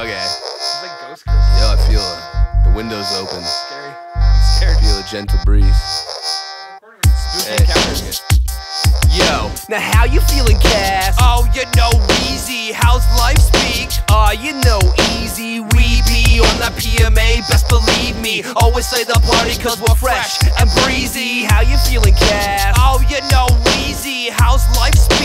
Okay. It's like ghost Christmas. Yo, I feel it. The window's open. Scary. I'm scared. Feel a gentle breeze. Spooky Hey. Yo, now how you feeling, Cass? Oh, you know easy, how's life speak? Uh, you know, easy, we be on that PMA, best believe me. Always say the party cause we're fresh and breezy. How you feeling, Cass? Oh, you know easy, how's life speak?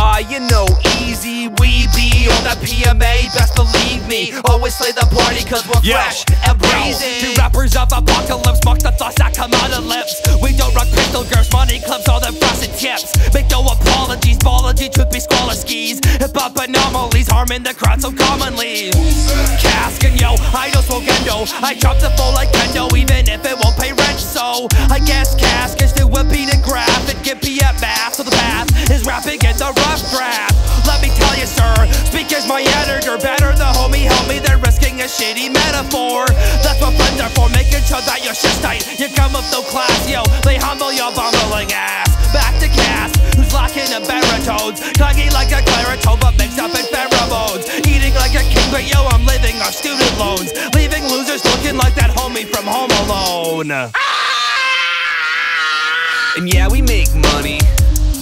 Uh, you know, easy, we be on that PMA, best believe me. Always slay the party cause we're Yo, fresh and breezy. Two rappers of apocalypse mark the thoughts that come out of lips. We don't rock pistol girls, money clubs, all them frosted tips. Make no apologies, apology, truth be squalor skis. Hip hop anomalies, harming the crowd so commonly. Cask and yo, I don't smoke endo. I drop the flow like kendo, even if it won't pay rent. So I guess Cask is still whipping and graph and gimpy rough draft. Let me tell you, sir, speak as my editor. Better the homie help me than risking a shitty metaphor. That's what friends are for, making sure that your shit's tight. You come with no class, yo, they humble your bumbling ass. Back to Cass, who's lacking in baritones. Clangy like a claritone, but mixed up in pheromones. Eating like a king, but yo, I'm living off student loans. Leaving losers looking like that homie from Home Alone. And yeah, we make money.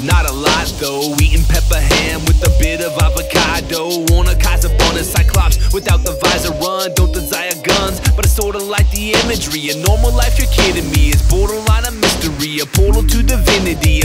Not a lot though, eating pepper ham with a bit of avocado. On a Kaiser bonus, Cyclops without the visor run. Don't desire guns, but I sorta like the imagery. A normal life, you're kidding me. It's borderline a mystery, a portal to divinity.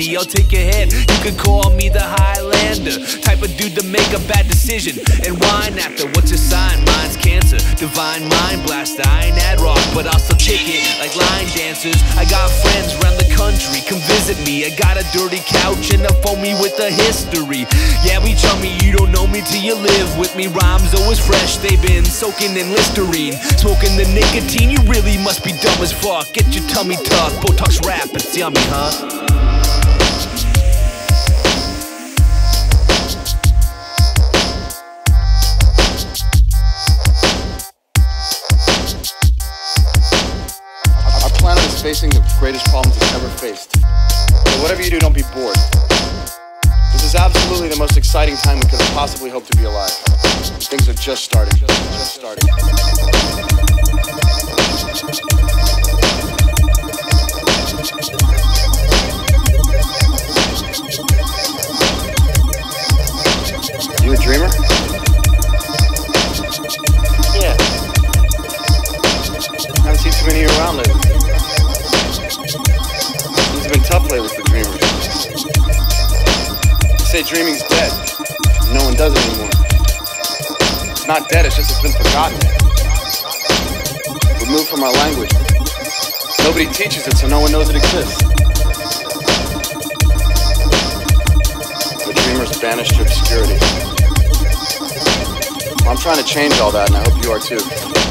Infinity. I'll take your head. You could call me the Highlander. Type of dude to make a bad decision and whine after. What's your sign? Mine's cancer. Divine mind blaster. I ain't Ad-Rock, but I'll still kick it like line dancers. I got friends around the country. Come visit me. I got a dirty couch and a phone me with a history. Yeah, we chummy. You don't know me till you live with me. Rhymes always fresh. They've been soaking in Listerine. Smoking the nicotine. You really must be dumb as fuck. Get your tummy tucked. Botox rap. It's yummy, huh? Facing the greatest problems it's ever faced. So whatever you do, don't be bored. This is absolutely the most exciting time we could have possibly hoped to be alive. Things are just starting. Just starting. Tough lately for dreamers. They say dreaming's dead. No one does it anymore. It's not dead, it's just it's been forgotten. Removed from our language. Nobody teaches it, so no one knows it exists. The dreamers banished to obscurity. I'm trying to change all that, and I hope you are too.